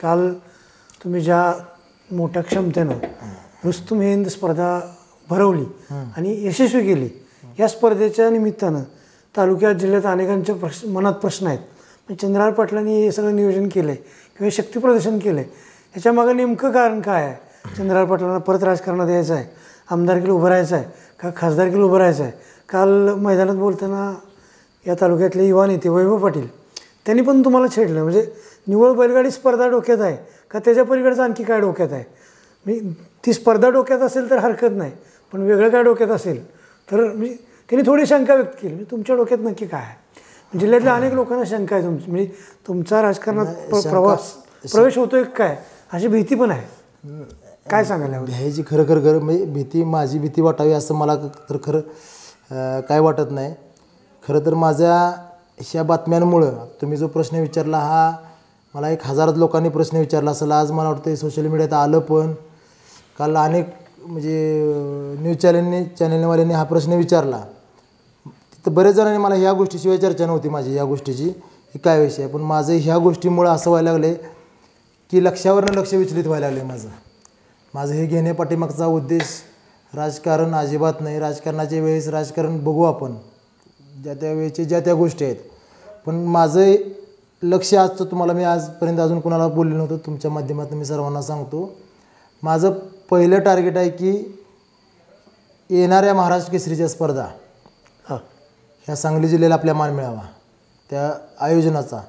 काल तुम्ही ज्या मोठ्या क्षमतेनं रुस्तुम हिंद स्पर्धा भरवली आणि यशस्वी केली या स्पर्धेच्या निमित्तानं तालुक्यात जिल्ह्यात अनेकांच्या प्रश्न मनात प्रश्न आहेत. पण चंद्रहार पाटलांनी हे सगळं नियोजन केलं आहे किंवा शक्तीप्रदर्शन केलं आहे ह्याच्या मागं नेमकं कारण काय आहे? चंद्रहार पाटलांना परत राजकारणात यायचं आहे आमदारकीला उभं राहायचं आहे का खासदारकीला उभं राहायचं आहे? काल मैदानात बोलताना या तालुक्यातले युवा नेते वैभव पाटील त्यांनी पण तुम्हाला छेडलं. म्हणजे निवड बैलगाडी स्पर्धा डोक्यात आहे. का त्याच्या पलीकडचं आणखी काय डोक्यात आहे? मी ती स्पर्धा डोक्यात असेल तर हरकत नाही पण वेगळं काय डोक्यात असेल तर म्हणजे त्यांनी थोडी शंका व्यक्त केली. म्हणजे तुमच्या डोक्यात नक्की काय आहे? जिल्ह्यातल्या अनेक लोकांना शंका आहे तुमची. म्हणजे तुमचा राजकारणात प्र- प्रवास प्रवेश होतोय काय? अशी भीती पण आहे. काय सांगायला यावर? भ्यायची खरं खरं खरं म्हणजे भीती माझी भीती वाटावी असं मला तर खरं अं, काय वाटत नाही. खरं तर माझ्या ह्या बातम्यांमुळं तुम्ही जो प्रश्न विचारला हा मला एक हजारात लोकांनी प्रश्न विचारला असेल आज मला वाटतं सोशल मीडियात आलं पण काल अनेक म्हणजे न्यूज चॅनलने चॅनलवाल्यांनी हा प्रश्न विचारला. तिथं बरेच जणांनी मला ह्या गोष्टीशिवाय चर्चा नव्हती माझी या गोष्टीची. की काय विषय? आहे पण माझं ह्या गोष्टीमुळं असं व्हायला लागलं की लक्षावरनं लक्ष विचलित व्हायला लागलं माझं. माझं हे घेणे पाठीमागचा उद्देश राजकारण अजिबात नाही. राजकारणाच्या वेळेस राजकारण बघू आपण. ज्या त्या वेळेचे ज्या त्या गोष्टी आहेत. पण माझं लक्ष आजचं तुम्हाला मी आजपर्यंत अजून कोणाला बोललो नव्हतं. तुमच्या माध्यमातून मी सर्वांना सांगतो. माझं पहिलं टार्गेट आहे की येणाऱ्या महाराष्ट्र केसरीच्या स्पर्धा. हां. ह्या सांगली जिल्ह्याला आपल्या मान मिळावा. त्या आयोजनाचा.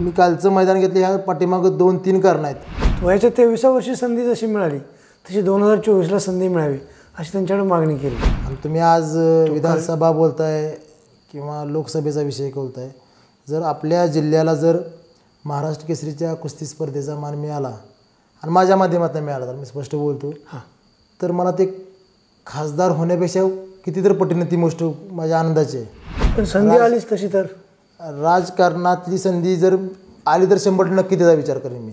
मी कालचं मैदान घेतलं ह्या पाठीमागं दोन तीन कारणं आहेत. वयाच्या तेविसा वर्षी संधी जशी मिळाली तशी दोन हजार चोवीसला संधी मिळावी अशी त्यांच्याकडे मागणी केली. आणि तुम्ही आज विधानसभा बोलताय किंवा लोकसभेचा विषय बोलताय जर आपल्या जिल्ह्याला जर महाराष्ट्र केसरीच्या कुस्ती स्पर्धेचा मान मिळाला आणि माझ्या माध्यमातून मिळाला तर मी स्पष्ट बोलतो. तर मला ते खासदार होण्यापेक्षा कितीतरी पटीने ती गोष्ट माझ्या आनंदाची आहे. पण संधी आलीच तशी तर. राजकारणातली संधी जर आली तर शंभर नक्की त्याचा विचार करेन मी.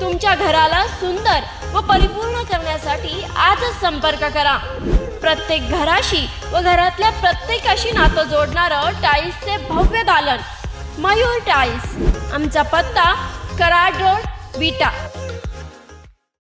तुमच्या घराला सुंदर व परिपूर्ण करण्यासाठी आजच संपर्क करा. प्रत्येक घराशी व घरातल्या प्रत्येकाशी नातं जोडणारं टाईल्सचे भव्य दालन. मयूर टाईल्स. आमचा पत्ता कराड रोड विटा.